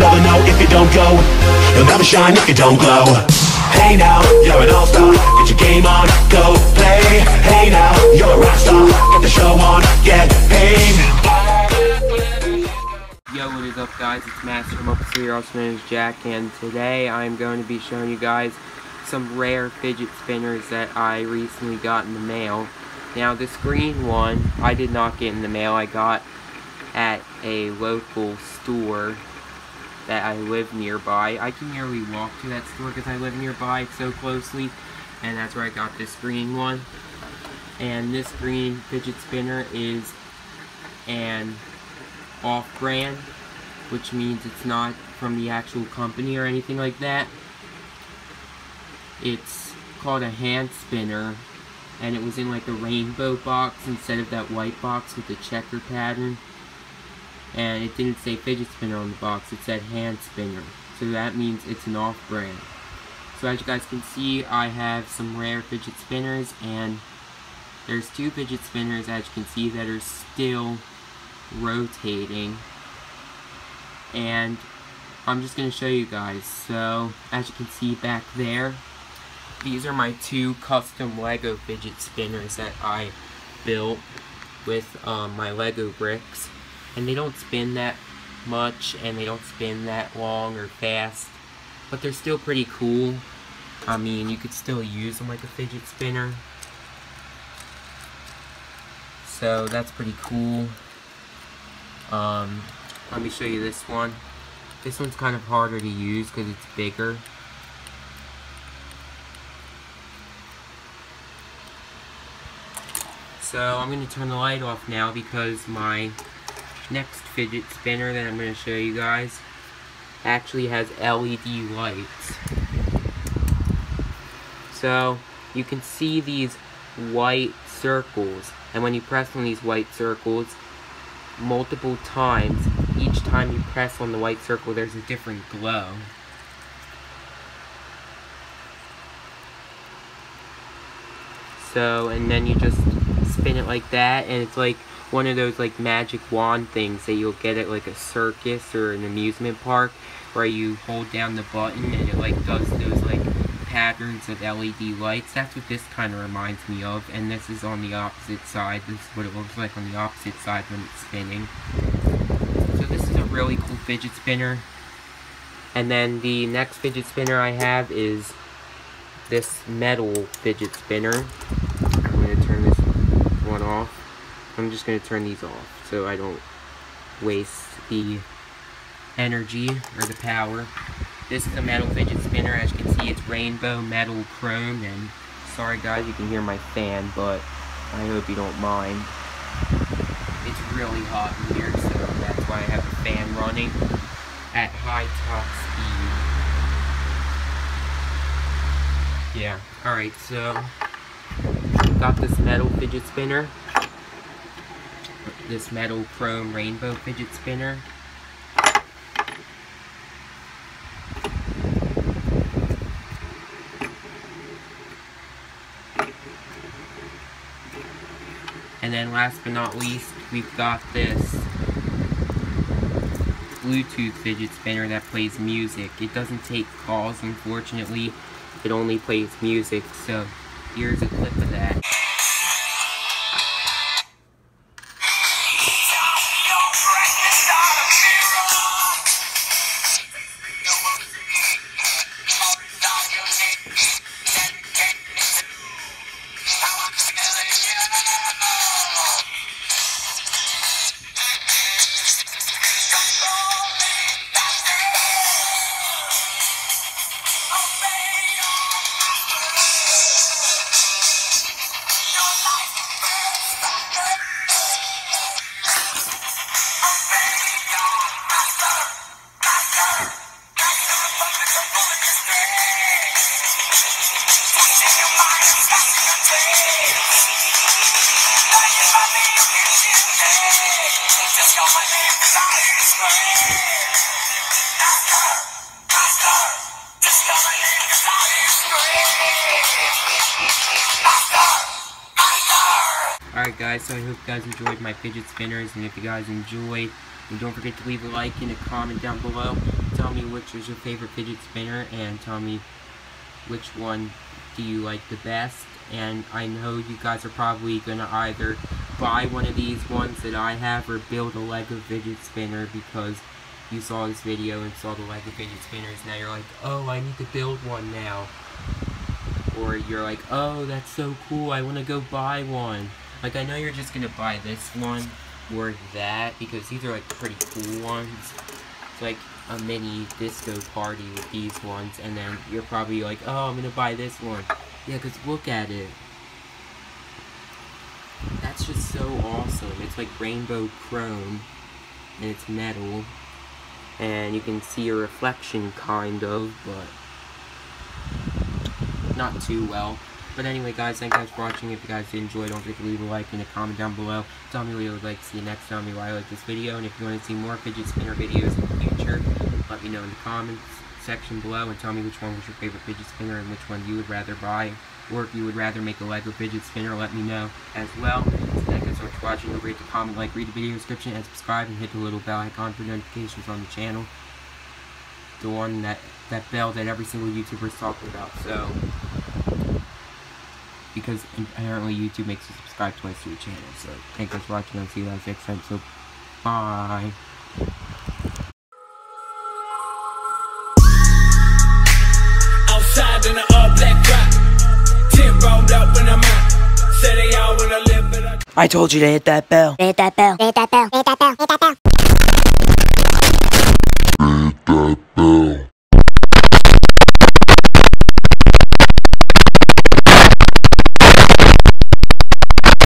Never know if you don't go. You'll never shine if you don't glow. Hey now, you're an all-star. Get your game on, go play. Hey now, you're a rock star. Get the show on, get paid. Yo, what is up guys? It's Master from Up here, also known as Jack, and today I'm going to be showing you guys some rare fidget spinners that I recently got in the mail. Now, this green one, I did not get in the mail. I got at a local store that I live nearby. I can nearly walk to that store because I live nearby so closely, and that's where I got this green one. And this green fidget spinner is an off-brand, which means it's not from the actual company or anything like that. It's called a hand spinner, and it was in like a rainbow box instead of that white box with the checker pattern. And it didn't say fidget spinner on the box, it said hand spinner. So that means it's an off-brand. So as you guys can see, I have some rare fidget spinners, and there's two fidget spinners, as you can see, that are still rotating and I'm just going to show you guys so as you can see back there these are my two custom Lego fidget spinners that I built with um, my Lego bricks and they don't spin that much and they don't spin that long or fast but they're still pretty cool I mean you could still use them like a fidget spinner so that's pretty cool um, let me show you this one. This one's kind of harder to use because it's bigger. So I'm going to turn the light off now because my next fidget spinner that I'm going to show you guys actually has LED lights. So you can see these white circles and when you press on these white circles multiple times. Each time you press on the white circle, there's a different glow. So, and then you just spin it like that, and it's like one of those like magic wand things that you'll get at like a circus or an amusement park, where you hold down the button and it like does those like patterns of LED lights. That's what this kind of reminds me of, and this is on the opposite side. This is what it looks like on the opposite side when it's spinning. So this is a really cool fidget spinner. And then the next fidget spinner I have is this metal fidget spinner. I'm going to turn this one off. I'm just going to turn these off so I don't waste the energy or the power. This is a metal fidget spinner. As you can see, it's rainbow metal chrome. And sorry, guys, you can hear my fan, but I hope you don't mind. It's really hot in here, so that's why I have the fan running at high top speed. Yeah, alright, so got this metal fidget spinner. This metal chrome rainbow fidget spinner. And then last but not least, we've got this Bluetooth fidget spinner that plays music. It doesn't take calls, unfortunately. It only plays music, so here's a clip guys, so I hope you guys enjoyed my fidget spinners, and if you guys enjoyed, don't forget to leave a like and a comment down below. tell me which is your favorite fidget spinner and tell me which one do you like the best. And I know you guys are probably gonna either buy one of these ones that I have or build a Lego fidget spinner because you saw this video and saw the Lego fidget spinners. Now you're like, oh, I need to build one now. Or you're like, oh, that's so cool, I want to go buy one. Like, I know you're just gonna buy this one or that because these are like pretty cool ones. It's like a mini disco party with these ones, and then you're probably like, oh, I'm gonna buy this one. Yeah, because look at it. That's just so awesome. It's like rainbow chrome, and it's metal, and you can see a reflection, kind of, but not too well. But anyway, guys, thank you guys for watching. If you guys did enjoy, don't forget to leave a like and a comment down below. Tell me what you would like to see next. Tell me why I like this video. And if you want to see more fidget spinner videos in the future, let me know in the comments section below and tell me which one was your favorite fidget spinner and which one you would rather buy. Or if you would rather make a Lego fidget spinner, let me know as well. So thank you so much for watching. Don't forget to comment, like, read the video description, and subscribe, and hit the little bell icon for notifications on the channel. The one that, that bell that every single YouTuber is talking about. So, because apparently YouTube makes you subscribe twice to the channel. So, thank you for watching. I'll see you guys next time. So, bye. Outside in the all black drop. Ten rolled up when I'm out. Say they all wanna live, but I I told you to hit that bell. Hit that bell. Hit that. Hit that bell.